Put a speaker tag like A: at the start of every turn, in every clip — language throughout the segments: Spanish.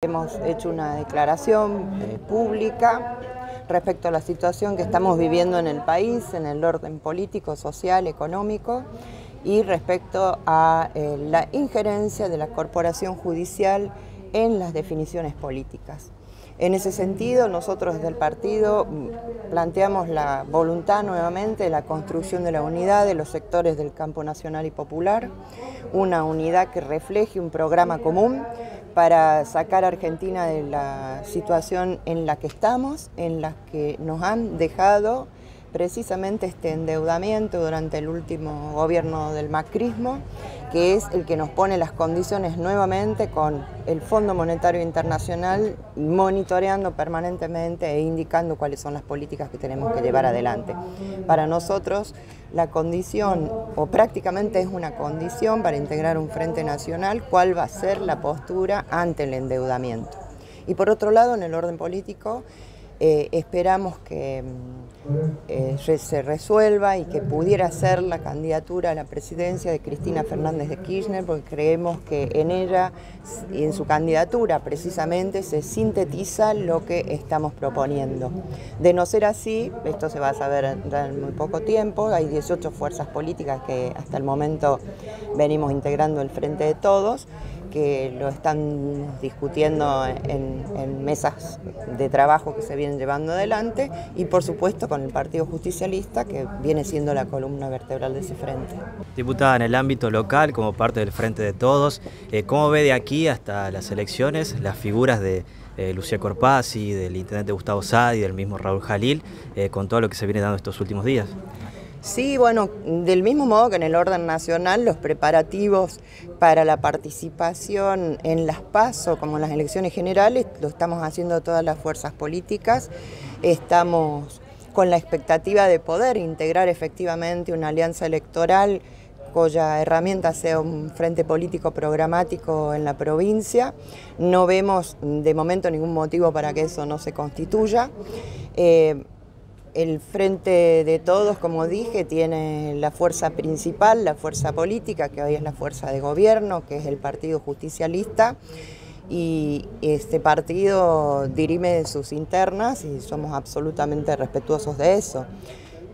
A: Hemos hecho una declaración eh, pública respecto a la situación que estamos viviendo en el país, en el orden político, social, económico y respecto a eh, la injerencia de la corporación judicial en las definiciones políticas. En ese sentido, nosotros desde el partido mm, planteamos la voluntad nuevamente de la construcción de la unidad de los sectores del campo nacional y popular, una unidad que refleje un programa común para sacar a Argentina de la situación en la que estamos, en la que nos han dejado precisamente este endeudamiento durante el último gobierno del macrismo, que es el que nos pone las condiciones nuevamente con el Fondo Monetario Internacional monitoreando permanentemente e indicando cuáles son las políticas que tenemos que llevar adelante. Para nosotros la condición, o prácticamente es una condición para integrar un Frente Nacional, cuál va a ser la postura ante el endeudamiento. Y por otro lado, en el orden político, eh, esperamos que mm, eh, se resuelva y que pudiera ser la candidatura a la presidencia de Cristina Fernández de Kirchner, porque creemos que en ella y en su candidatura precisamente se sintetiza lo que estamos proponiendo. De no ser así, esto se va a saber en muy poco tiempo, hay 18 fuerzas políticas que hasta el momento venimos integrando el Frente de Todos, que lo están discutiendo en, mesas de trabajo que se vienen llevando adelante y por supuesto con el Partido Justicialista que viene siendo la columna vertebral de ese frente.
B: Diputada, en el ámbito local, como parte del Frente de Todos, eh, ¿cómo ve de aquí hasta las elecciones las figuras de eh, Lucía Corpazzi, del intendente Gustavo Sadi, del mismo Raúl Jalil, eh, con todo lo que se viene dando estos últimos días?
A: Sí, bueno, del mismo modo que en el orden nacional, los preparativos para la participación en las PASO, como en las elecciones generales, lo estamos haciendo todas las fuerzas políticas. Estamos con la expectativa de poder integrar efectivamente una alianza electoral cuya herramienta sea un frente político programático en la provincia. No vemos de momento ningún motivo para que eso no se constituya. Eh, el Frente de Todos, como dije, tiene la fuerza principal, la fuerza política, que hoy es la fuerza de gobierno, que es el Partido Justicialista, y este partido dirime sus internas y somos absolutamente respetuosos de eso.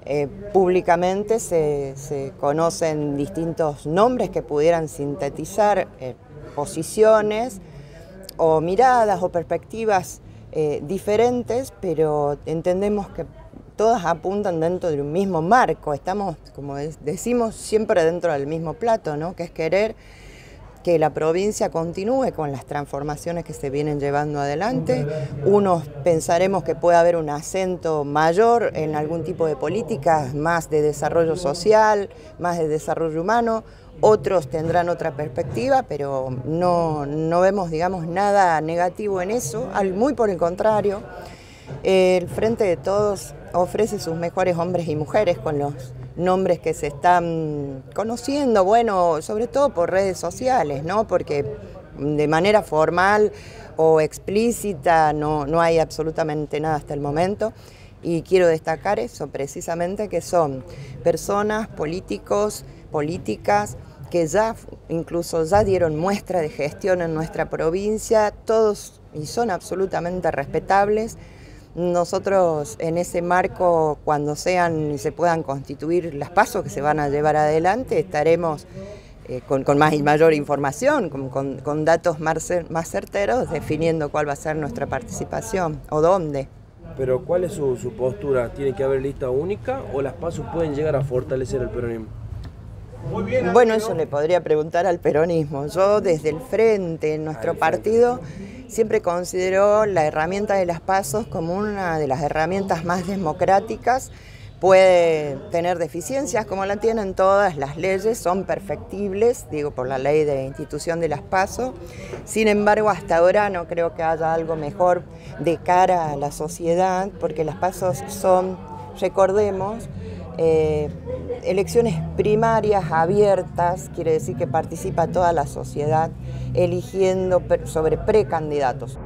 A: Eh, públicamente se, conocen distintos nombres que pudieran sintetizar eh, posiciones o miradas o perspectivas eh, diferentes, pero entendemos que todas apuntan dentro de un mismo marco, estamos, como decimos, siempre dentro del mismo plato, ¿no? que es querer que la provincia continúe con las transformaciones que se vienen llevando adelante. Unos pensaremos que puede haber un acento mayor en algún tipo de políticas, más de desarrollo social, más de desarrollo humano. Otros tendrán otra perspectiva, pero no, no vemos, digamos, nada negativo en eso, muy por el contrario. El Frente de Todos ofrece sus mejores hombres y mujeres con los nombres que se están conociendo, bueno, sobre todo por redes sociales, ¿no? Porque de manera formal o explícita no, no hay absolutamente nada hasta el momento. Y quiero destacar eso precisamente, que son personas, políticos, políticas, que ya incluso ya dieron muestra de gestión en nuestra provincia, todos y son absolutamente respetables, nosotros en ese marco, cuando sean y se puedan constituir las pasos que se van a llevar adelante, estaremos eh, con, más y mayor información, con, datos más, más, certeros, definiendo cuál va a ser nuestra participación o dónde.
C: Pero ¿cuál es su, su postura? ¿Tiene que haber lista única o las pasos pueden llegar a fortalecer el peronismo?
A: Bueno, eso le podría preguntar al peronismo. Yo desde el frente, en nuestro partido, siempre consideró la herramienta de las pasos como una de las herramientas más democráticas. Puede tener deficiencias como la tienen todas las leyes, son perfectibles, digo por la ley de institución de las pasos. Sin embargo, hasta ahora no creo que haya algo mejor de cara a la sociedad, porque las pasos son, recordemos, eh, elecciones primarias abiertas, quiere decir que participa toda la sociedad eligiendo sobre precandidatos.